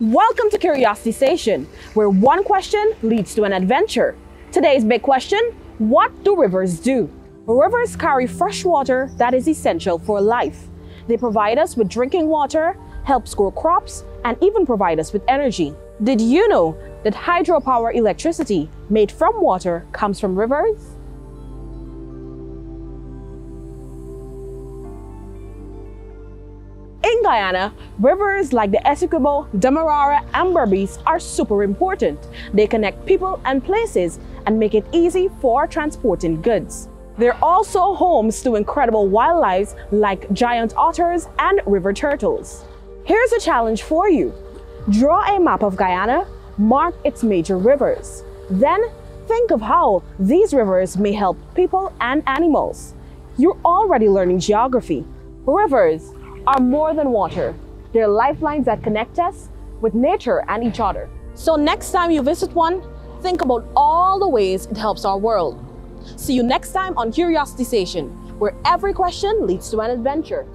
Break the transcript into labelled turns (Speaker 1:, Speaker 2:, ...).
Speaker 1: Welcome to Curiosity Station, where one question leads to an adventure. Today's big question What do rivers do? Rivers carry fresh water that is essential for life. They provide us with drinking water, help grow crops, and even provide us with energy. Did you know that hydropower electricity made from water comes from rivers? In Guyana, rivers like the Essequibo, Demerara, and Berbice are super important. They connect people and places and make it easy for transporting goods. They're also homes to incredible wildlife like giant otters and river turtles. Here's a challenge for you. Draw a map of Guyana, mark its major rivers. Then think of how these rivers may help people and animals. You're already learning geography. Rivers are more than water. They're lifelines that connect us with nature and each other. So next time you visit one, think about all the ways it helps our world. See you next time on Curiosity Station, where every question leads to an adventure.